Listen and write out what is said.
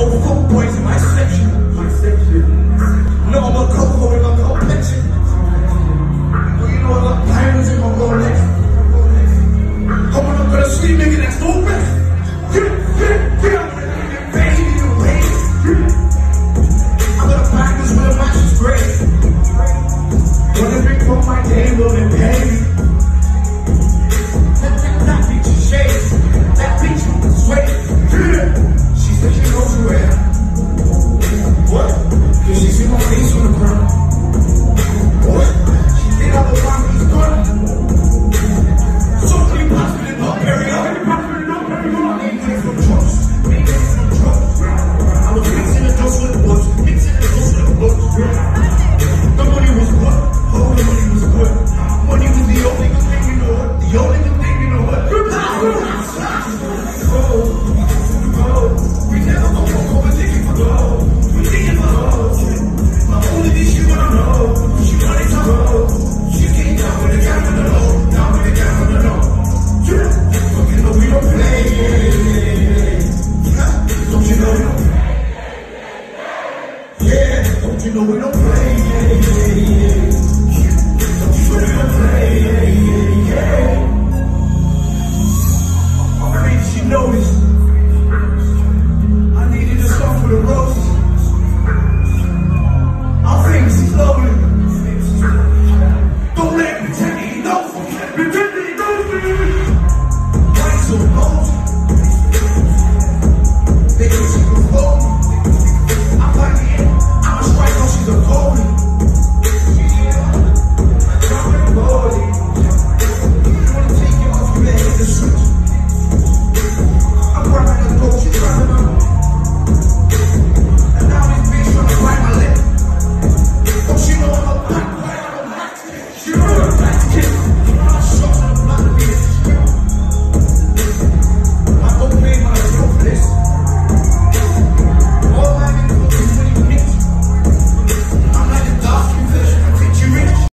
povo compôs, mais feliz. É Ain't No, know we don't play.